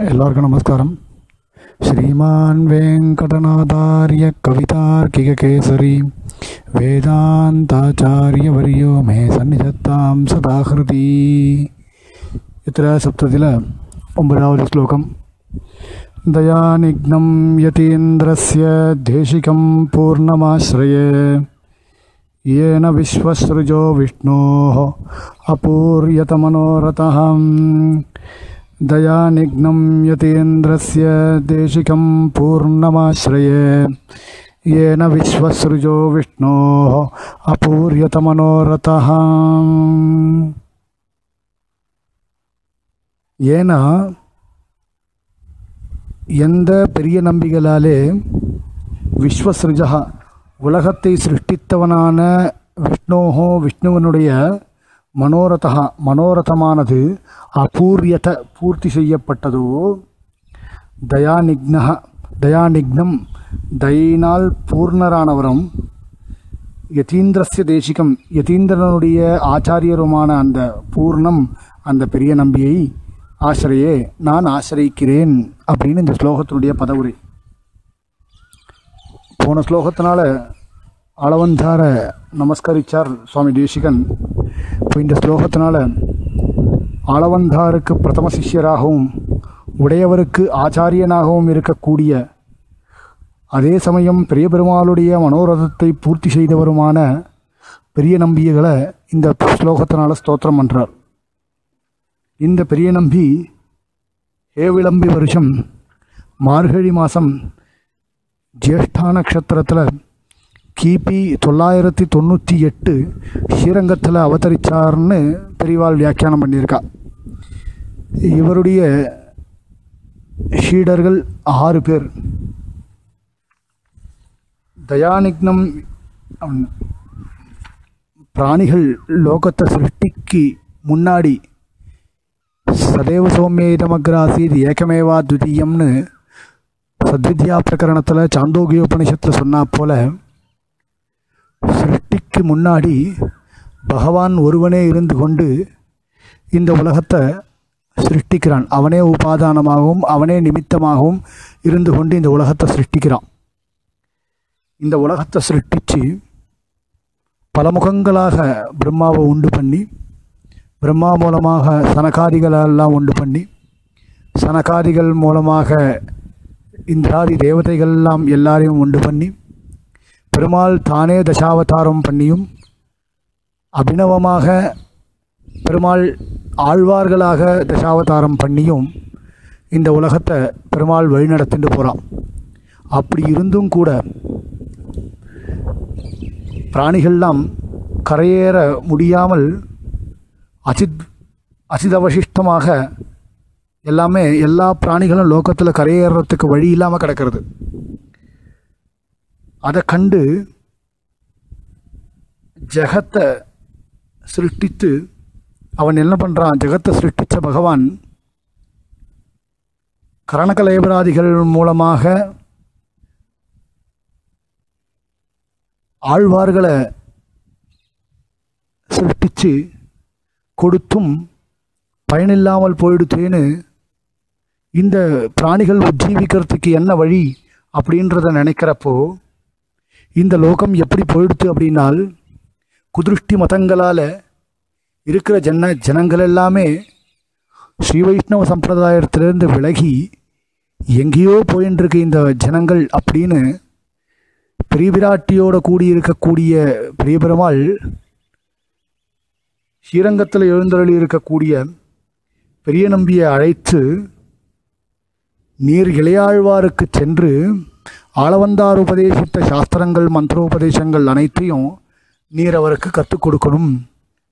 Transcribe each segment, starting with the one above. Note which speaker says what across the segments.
Speaker 1: എല്ലാവർക്കും നമസ്കാരം ശ്രീമാൻ വെങ്കടനാഥാര്യ കവിതാർക്കിക കേസരി വേദാന്താചാര്യവര്യോ മേ സന്നിധത്താം സദാഹൃതി ഇത്ര സപ്തത്തിൽ ഒമ്പതാമത് ശ്ലോകം ദയാനിഗ്നം യതീന്ദ്രസ്യ ദേശികം പൂർണ്ണമാശ്രയേ येन विश्वसृजो विष्णोः अपूर्यतमनोरथः दयानिघ्नं यतीन्द्रस्य देशिकं पूर्णमाश्रये येन विश्वसृजो विष्णोः अपूर्यतमनोरथः येन எந்த பெரிய நம்பிகளாலே விஸ்வசிருஜா உலகத்தை சிருஷ்டித்தவனான விஷ்ணோஹோ விஷ்ணுவனுடைய மனோரதா மனோரதமானது அபூர்யத பூர்த்தி செய்யப்பட்டதோ தயாநிக்னக தயாநிக்னம் தயினால் பூர்ணரானவரும் யதீந்திரஸ்ய தேசிகம் யதீந்திரனுடைய ஆச்சாரியருமான அந்த பூர்ணம் அந்த பெரிய நம்பியை ஆசிரியே நான் ஆசிரியிக்கிறேன் அப்படின்னு இந்த ஸ்லோகத்தினுடைய பதவுரை. போன ஸ்லோகத்தினால அளவந்தார நமஸ்கரிச்சார் சுவாமி தேசிகன். இப்போ இந்த ஸ்லோகத்தினால அளவந்தாருக்கு பிரதம சிஷ்யராகவும் உடையவருக்கு ஆச்சாரியனாகவும் இருக்கக்கூடிய அதே சமயம் பெரிய பெருமாளுடைய மனோரதத்தை பூர்த்தி செய்தவருமான பெரிய நம்பியகளை இந்த ஸ்லோகத்தினால ஸ்தோத்திரம் பண்ணுறார் இந்த பெரிய நம்பி ஏவிளம்பி வருஷம் மார்கழி மாதம் ஜேஷ்டா நட்சத்திரத்தில் கிபி தொள்ளாயிரத்தி தொண்ணூற்றி எட்டு ஸ்ரீரங்கத்தில் அவதரித்தார்னு பெரிவாள் வியாக்கியானம் பண்ணியிருக்கா. இவருடைய ஷீடர்கள் ஆறு பேர். தயானிக்னம் பிராணிகள் லோகத்தை சிருஷ்டிக்கு முன்னாடி சதேவ சௌமியதமக்ராசீத் ஏகமேவா துதியம்னு சத்வித்யா பிரகரணத்தில் சாந்தோகியோபனிஷத்தில் சொன்னா போல சிருஷ்டிக்கு முன்னாடி பகவான் ஒருவனே இருந்து கொண்டு இந்த உலகத்தை சிருஷ்டிக்கிறான். அவனே உபாதானமாகவும் அவனே நிமித்தமாகவும் இருந்து கொண்டு இந்த உலகத்தை சிருஷ்டிக்கிறான். இந்த உலகத்தை சிருஷ்டித்து பல முகங்களாக பிரம்மாவை உண்டு பண்ணி பிரம்மா மூலமாக சனகாதிகளெல்லாம் உண்டு பண்ணி சனகாதிகள் மூலமாக இந்திராதி தேவதைகள்லாம் எல்லாரையும் உண்டு பண்ணி பெருமாள் தானே தசாவதாரம் பண்ணியும் அபிநவமாக பெருமாள் ஆழ்வார்களாக தசாவதாரம் பண்ணியும் இந்த உலகத்தை பெருமாள் வழிநடத்திட்டு போகிறான் அப்படி இருந்தும் கூட பிராணிகள்லாம் கரையேற முடியாமல் அசித் அசிதவசிஷ்டமாக எல்லாமே எல்லா பிராணிகளும் லோகத்தில் கரையேறத்துக்கு வழி இல்லாமல் கிடக்கிறது. அதை கண்டு ஜெகத்தை சிருஷ்டித்து அவன் என்ன பண்ணுறான் ஜெகத்தை சிருஷ்டித்த பகவான் கரணகலேபராதிகள் மூலமாக ஆழ்வார்களை சிருஷ்டித்து கொடுத்தும் பயனில்லாமல் போயிடுத்தேன்னு இந்த பிராணிகள் உஜ்ஜீவிக்கிறதுக்கு என்ன வழி அப்படின்றத நினைக்கிறப்போ இந்த லோகம் எப்படி போயிடுச்சு அப்படின்னால் குதிருஷ்டி மதங்களால் இருக்கிற ஜன ஜனங்கள் எல்லாமே ஸ்ரீ வைஷ்ணவ சம்பிரதாயத்திலிருந்து விலகி எங்கேயோ போயின்ருக்கு இந்த ஜனங்கள் அப்படின்னு பெரிய கூடியிருக்கக்கூடிய பெரிய பெருமாள் ஸ்ரீரங்கத்தில் எழுந்தருளி இருக்கக்கூடிய பெரிய நம்பியை அழைத்து நீர் இளையாழ்வாருக்கு சென்று ஆளவந்தார் உபதேசித்த சாஸ்திரங்கள் மந்திரோபதேசங்கள் அனைத்தையும் நீர் அவருக்கு கற்றுக் கொடுக்கணும்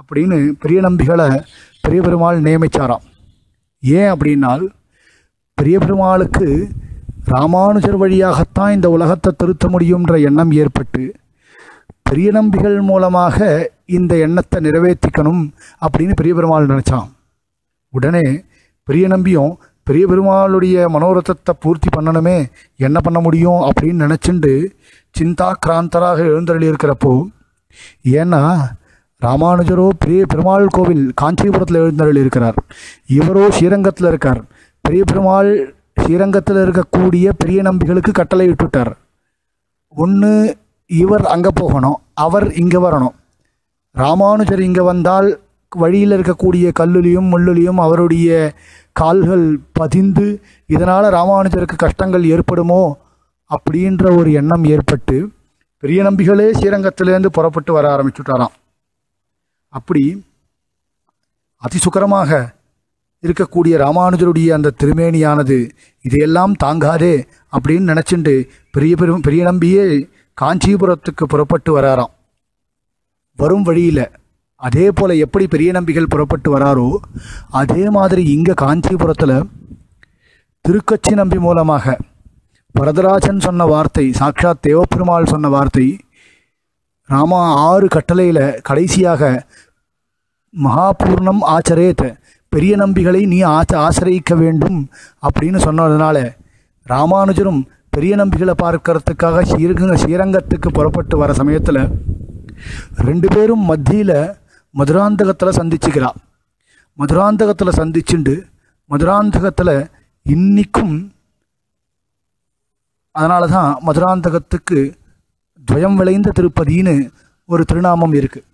Speaker 1: அப்படின்னு பெரிய நம்பிகளை பெரிய பெருமாள் நியமிச்சாராம். ஏன் அப்படின்னால் பெரிய பெருமாளுக்கு ராமானுஜர் வழியாகத்தான் இந்த உலகத்தை திருத்த முடியுன்ற எண்ணம் ஏற்பட்டு பெரிய நம்பிகள் மூலமாக இந்த எண்ணத்தை நிறைவேற்றிக்கணும் அப்படின்னு பெரிய பெருமாள் நினச்சான் உடனே பெரிய நம்பியும் பெரிய பெருமாளுடைய மனோரதத்தை பூர்த்தி பண்ணணுமே என்ன பண்ண முடியும் அப்படின்னு நினச்சிண்டு சிந்தா கிராந்தராக எழுந்தருளி இருக்கிறப்போ ஏன்னா ராமானுஜரோ பெரிய பெருமாள் கோவில் காஞ்சிபுரத்தில் எழுந்தருளி இருக்கிறார் இவரோ ஸ்ரீரங்கத்தில் இருக்கார். பெரிய பெருமாள் ஸ்ரீரங்கத்தில் இருக்கக்கூடிய பெரிய நம்பிகளுக்கு கட்டளை விட்டுட்டார் ஒன்று இவர் அங்கே போகணும் அவர் இங்கே வரணும். ராமானுஜர் இங்கே வந்தால் வழியில் இருக்கக்கூடிய கல்லுலியும் முள்ளுலியும் அவருடைய கால்கள் பதிந்து இதனால் ராமானுஜருக்கு கஷ்டங்கள் ஏற்படுமோ? அப்படின்ற ஒரு எண்ணம் ஏற்பட்டு பெரிய நம்பிகளே ஸ்ரீரங்கத்திலேருந்து புறப்பட்டு வர ஆரம்பிச்சுட்டாராம். அப்படி அதிசுகரமாக இருக்கக்கூடிய ராமானுஜருடைய அந்த திருமேனியானது இதையெல்லாம் தாங்காதே அப்படின்னு நினச்சிண்டு பெரிய பெரும் பெரிய நம்பியே காஞ்சிபுரத்துக்கு புறப்பட்டு வராராம். வரும் வழியில் அதே போல் எப்படி பெரிய நம்பிகள் புறப்பட்டு வராரோ அதே மாதிரி இங்கே காஞ்சிபுரத்தில் திருக்கச்சி நம்பி மூலமாக வரதராஜன் சொன்ன வார்த்தை சாட்சாத் தேவப்பெருமாள் சொன்ன வார்த்தை ராமா ஆறு கட்டளையில் கடைசியாக மகாபூர்ணம் ஆச்சரேத் பெரிய நம்பிகளை நீ ஆச்ச ஆசிரியிக்க வேண்டும் அப்படின்னு சொன்னதுனால ராமானுஜரும் பெரிய நம்பிகளை பார்க்கறதுக்காக ஸ்ரீரங்க ஸ்ரீரங்கத்துக்கு புறப்பட்டு வர சமயத்தில் ரெண்டு பேரும் மத்தியில் மதுராந்தகத்தில் சந்திச்சுக்கிறா. மதுராந்தகத்தில் சந்திச்சுண்டு மதுராந்தகத்தில் இன்னிக்கும் அதனால தான் மதுராந்தகத்துக்கு துவயம் விளைந்த திருப்பதின்னு ஒரு திருநாமம் இருக்குது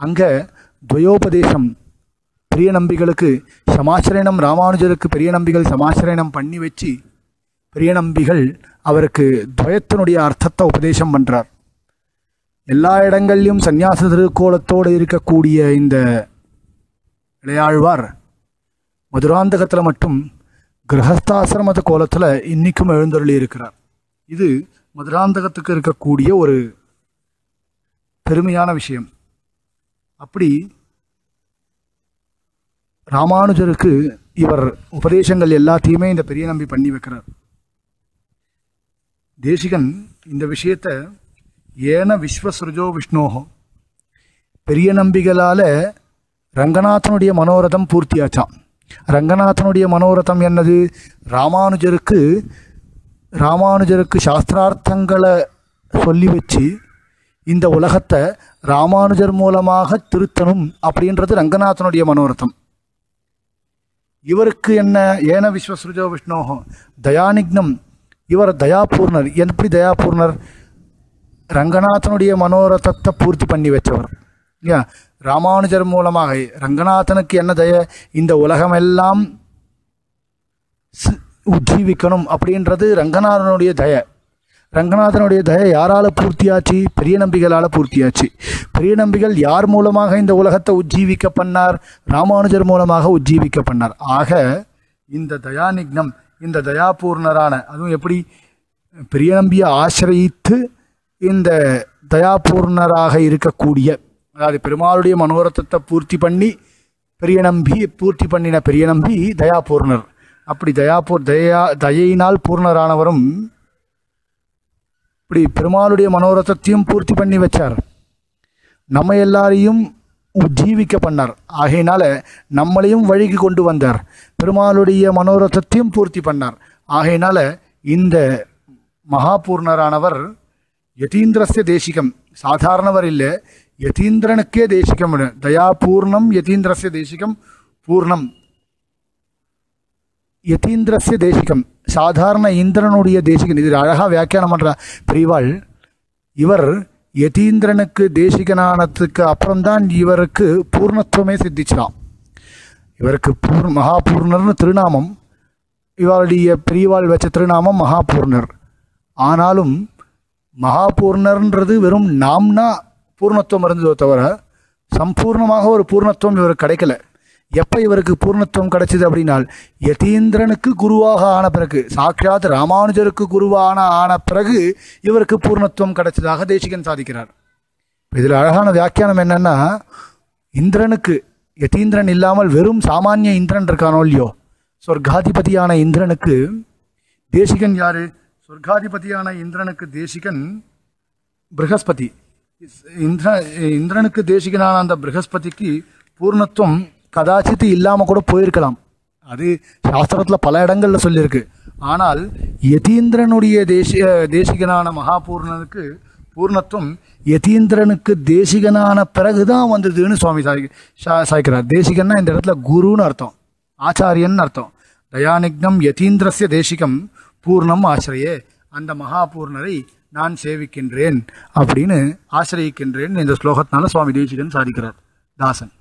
Speaker 1: அங்கே துவயோபதேசம் பெரிய நம்பிகளுக்கு சமாச்சரணம் ராமானுஜருக்கு பெரிய நம்பிகள் சமாச்சரணம் பண்ணி வச்சு பெரிய நம்பிகள் அவருக்கு துவயத்தினுடைய அர்த்தத்தை உபதேசம் பண்ணுறார் எல்லா இடங்கள்லையும் சந்நியாச திருக்கோலத்தோடு இருக்கக்கூடிய இந்த இளையாழ்வார் மதுராந்தகத்தில் மட்டும் கிரகஸ்தாசிரமத கோலத்தில் இன்றைக்கும் எழுந்தருளி இருக்கிறார். இது மதுராந்தகத்துக்கு இருக்கக்கூடிய ஒரு பெருமையான விஷயம். அப்படி ராமானுஜருக்கு இவர் உபதேசங்கள் எல்லாத்தையுமே இந்த பெரிய நம்பி பண்ணி வைக்கிறார். தேசிகன் இந்த விஷயத்தை ஏன விஸ்வசுருஜோ விஷ்ணோகம் பெரிய நம்பிகளால் ரங்கநாதனுடைய மனோரதம் பூர்த்தியாச்சான் ரங்கநாதனுடைய மனோரதம் என்னது? ராமானுஜருக்கு ராமானுஜருக்கு சாஸ்திரார்த்தங்களை சொல்லி வச்சு இந்த உலகத்தை ராமானுஜர் மூலமாக திருத்தணும் அப்படின்றது ரங்கநாதனுடைய மனோரதம். இவருக்கு என்ன? ஏன விஸ்வசுருஜோ விஷ்ணோகம் தயானிக்னம் இவர் தயாபூர்ணர். எப்படி தயாபூர்ணர்? ரங்கநாதனுடைய மனோரதத்தை பூர்த்தி பண்ணி வச்சவர். இல்லையா? ராமானுஜர் மூலமாக ரங்கநாதனுக்கு என்ன தய? இந்த உலகமெல்லாம் உஜ்ஜீவிக்கணும் அப்படின்றது ரங்கநாதனுடைய தய. ரங்கநாதனுடைய தய யாரால் பூர்த்தியாச்சு? பெரிய நம்பிகளால் பூர்த்தியாச்சு. பெரிய நம்பிகள் யார் மூலமாக இந்த உலகத்தை உஜ்ஜீவிக்க பண்ணார்? ராமானுஜர் மூலமாக உஜ்ஜீவிக்க பண்ணார். ஆக இந்த தயாநிக்னம் இந்த தயாபூர்ணரான அதுவும் எப்படி? பெரிய நம்பியை ஆசிரயித்து இந்த தயாபூர்ணராக இருக்கக்கூடிய அதாவது பெருமாளுடைய மனோரத்தத்தை பூர்த்தி பண்ணி பெரிய நம்பி பூர்த்தி பண்ணின பெரிய நம்பி தயாபூர்ணர். அப்படி தயாபூர் தயா தயையினால் பூர்ணரானவரும் இப்படி பெருமாளுடைய மனோரத்தத்தையும் பூர்த்தி பண்ணி வச்சார். நம்ம எல்லாரையும் உஜ்ஜீவிக்க பண்ணார். ஆகையினால நம்மளையும் வழிக்கு கொண்டு வந்தார். பெருமாளுடைய மனோரத்தத்தையும் பூர்த்தி பண்ணார். ஆகையினால இந்த மகாபூர்ணரானவர் யதீந்திரஸ்ய தேசிகம் சாதாரணவர் இல்லை யதீந்திரனுக்கே தேசிகம் தயா பூர்ணம் யதீந்திரஸ்ய தேசிகம் பூர்ணம் யதீந்திரஸ்ய தேசிகம் சாதாரண இந்திரனுடைய தேசிகன் இது அழகாக வியாக்கியானம் பண்ணுற பிரிவாள் இவர் யதீந்திரனுக்கு தேசிகனானதுக்கு அப்புறம்தான் இவருக்கு பூர்ணத்துவமே சித்திச்சிடாம் இவருக்கு பூர் மகாபூர்ணர்னு திருநாமம் இவருடைய பிரிவாள் வச்ச திருநாமம் மகாபூர்ணர் ஆனாலும் மகாபூர்ணர்ன்றது வெறும் நாம்னா பூர்ணத்துவம் இருந்ததோ தவிர சம்பூர்ணமாக ஒரு பூர்ணத்துவம் இவருக்கு கிடைக்கல. எப்போ இவருக்கு பூர்ணத்துவம் கிடைச்சது அப்படின்னால் யதீந்திரனுக்கு குருவாக ஆன பிறகு சாட்சாத் ராமானுஜருக்கு குருவான ஆன பிறகு இவருக்கு பூர்ணத்துவம் கிடைச்சதாக தேசிகன் சாதிக்கிறார். இதில் அழகான வியாக்கியானம் என்னென்னா இந்திரனுக்கு யதீந்திரன் இல்லாமல் வெறும் சாமானிய இந்திரன் இருக்கானோ இல்லையோ? சொர்க்காதிபதியான இந்திரனுக்கு தேசிகன் யாரு? சொர்க்காதிபதியான இந்திரனுக்கு தேசிகன் ப்ரகஸ்பதி. இந்திர இந்திரனுக்கு தேசிகனான அந்த ப்ரகஸ்பதிக்கு பூர்ணத்துவம் கதாச்சித்து இல்லாமல் கூட போயிருக்கலாம். அது சாஸ்திரத்தில் பல இடங்களில் சொல்லியிருக்கு. ஆனால் யதீந்திரனுடைய தேசிய தேசிகனான மகாபூர்ணனுக்கு பூர்ணத்துவம் யதீந்திரனுக்கு தேசிகனான பிறகுதான் வந்ததுன்னு சுவாமி சாய் சா- சாய்க்கிறார். தேசிகன்னா இந்த இடத்துல குருன்னு அர்த்தம். ஆச்சாரியன் அர்த்தம். தயானிக்னம் யதீந்திரஸ்ய தேசிகம் பூர்ணம் ஆசிரியே அந்த மகாபூர்ணரை நான் சேவிக்கின்றேன் அப்படின்னு ஆசிரியிக்கின்றேன் இந்த ஸ்லோகத்தினால சுவாமி தேசிகன் சாதிக்கிறார் தாசன்.